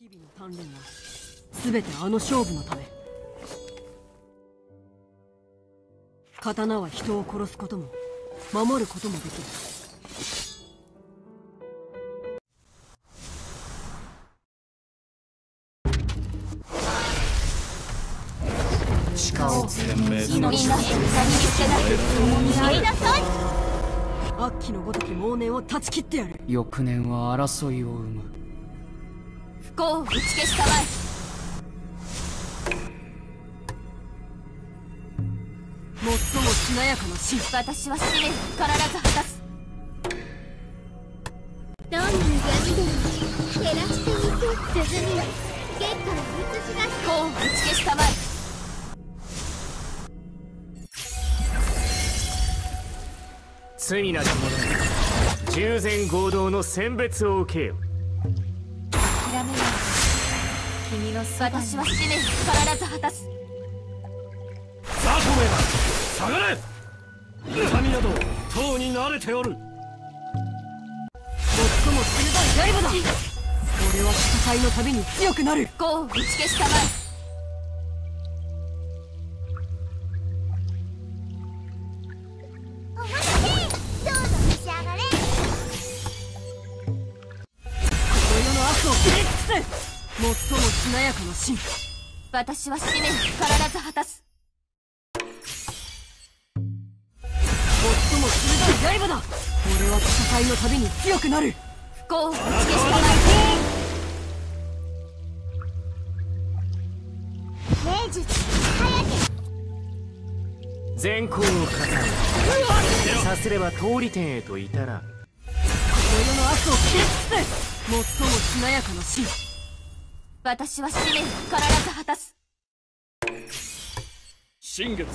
日々の鍛錬は全てあの勝負のため。刀は人を殺すことも守ることもできる。力を全命みんな何に捨てないやりなさい悪鬼のごとき妄念を断ち切ってやる。翌年は争いを生む不幸を打ち消したまえ。最もしなやかな死私は使命を必ず果たす。どんな闇でも照らしてみせ鼓結果を映し出す不幸を打ち消したまえ罪なき者従前合同の選別を受けよ君の私は使命を必ず果たすザコめが下がれ。痛みなど塔に慣れておる。最も鋭い刃だ。俺は戦いのたびに強くなる。不幸を打ち消したまえ私は使命を必ず果たす。最も鋭い刃だ。俺は戦いのたびに強くなる。不幸を打ち消したまえ霊術早け善行を語る。さすれば通り天へと至らん。この世の悪を切り尽くす最もしなやかな死私は使命を必ず果たす。新月王を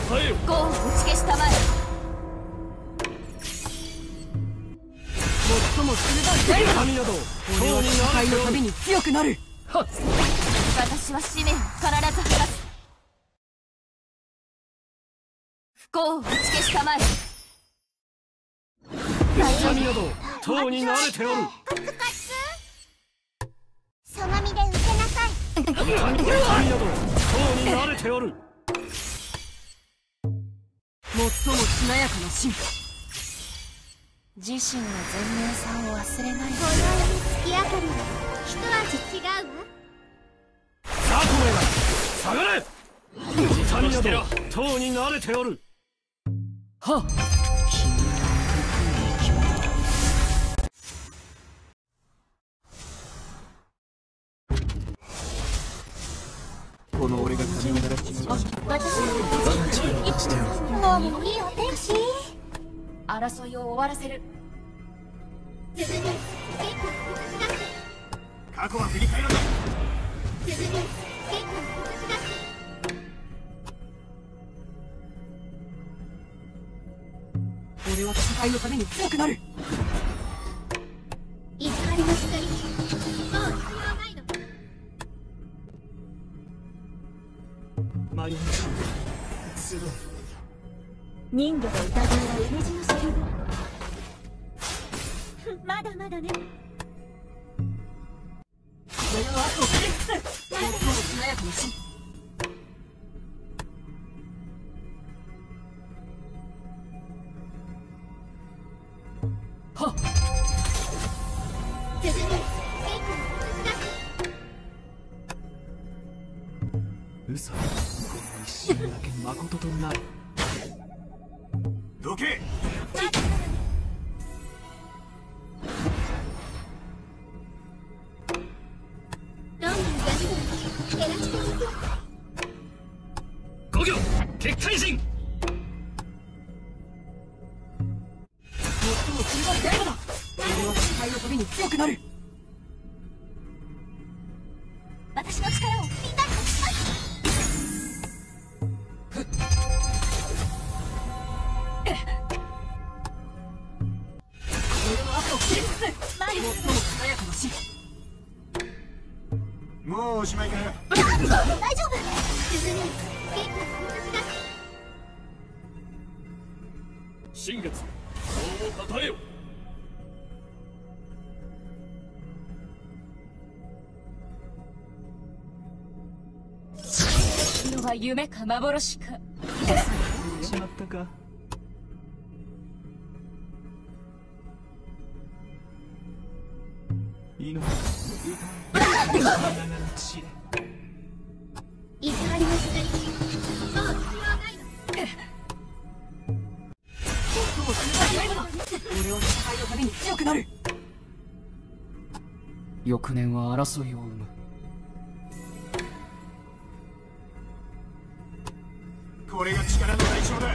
たたえよ。不幸を打ち消したまえ。最も鋭い刃だ痛みなど俺は戦慣れておるいのたびに強くなる。私は使命を必ず果たす。不幸を打ち消したまえ。痛みなど塔に慣れておる。カツカツその身で受けなさい。痛みなど塔に慣れておる最もしなやかな死自身の全面さを忘れない今宵に月明かりは一味違うわザコめが下がれ痛みなど塔に慣れておるはっこの俺が金を鳴らしちまうもういいお天気争いを終わらせる過去は振り返らない俺は戦いのたびに強くなる。人魚の疑いはうねじのシルまだまだね。この世の悪を切り尽くす最もしなやかな死はっ続け結果を映し出す嘘この一瞬だけ誠となる五行結界人最も鋭い刃だ俺は戦いのたびに強くなる。私の力をみんなに貸します最もしなやかな死もうおしまいかよをえよ。は夢か幻か。まったか。翌年は争いを生む。これが力の代償だ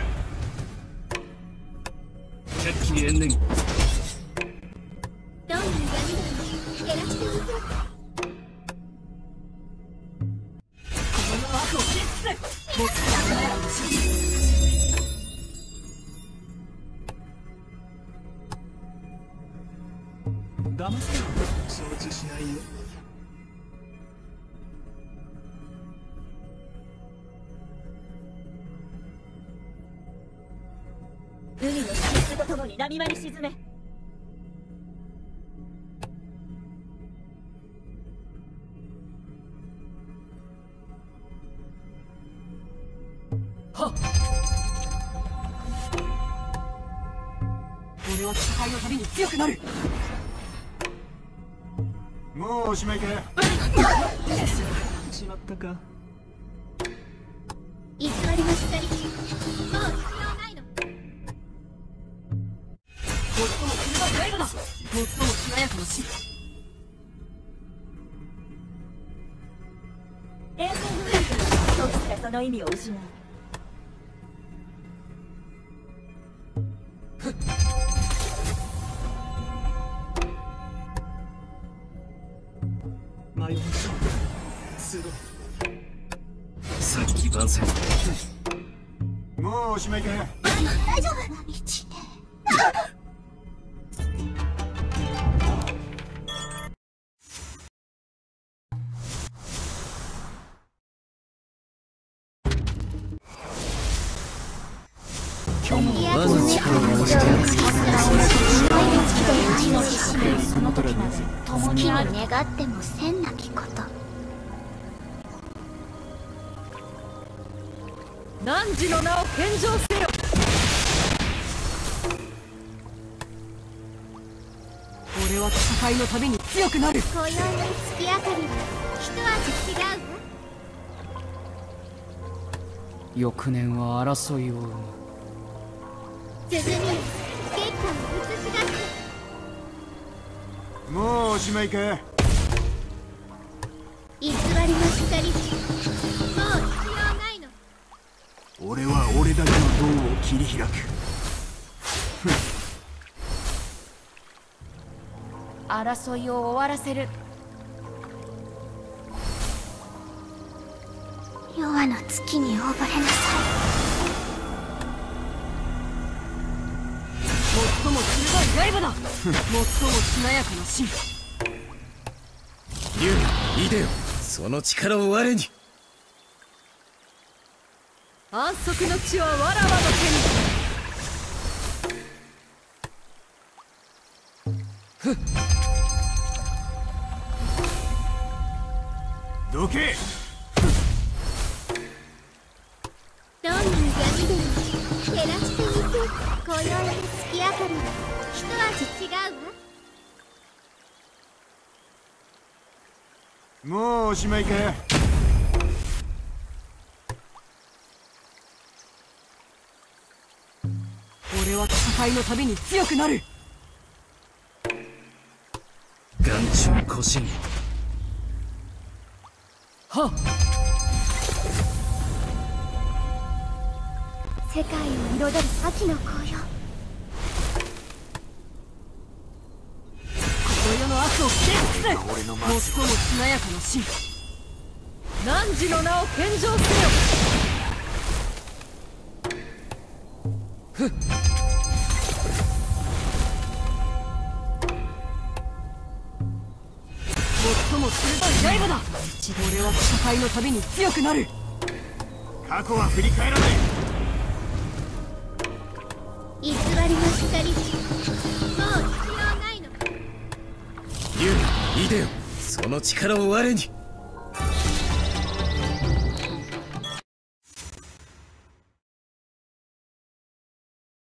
騙せよ承知しないよ。海の水とともに波間に沈め。俺は戦いのために強くなる。もうおしまいかしまったか。偽りの光もう必要ないの最も鋭いライドだ最もしなやかな死映像の上時がその意味を失う番宣もうおしまいか。大丈夫。道ね今日もいや我が力を押してやるその時に願ってもせんなきこと汝の名を献上せよ。俺は戦いのために強くなる。今宵の月明かりは一味違うわ。翌年は争いを生む。鼓よ月下を映し出す。もうおしまいか。偽りの光俺は俺だけの道を切り開く。争いを終わらせる。夜の月に溺れなさ最も鋭い刃だ。最もしなやかな死竜いでよ。その力を我に安息の地はわらわの手に。どけ。いどんな闇でも照らしてみせる今宵の月明かりは一味違うわ。もうおしまいか戦いのために強くなる。眼中古神はっ。世界を彩る秋の紅葉。この世の悪を消しつつ俺の最もしなやかな死。汝の名を献上せよ。最も鋭い刃だ。俺は戦いのために強くなる。過去は振り返らない。偽りの光。ももう必要ないの竜いでよその力を我に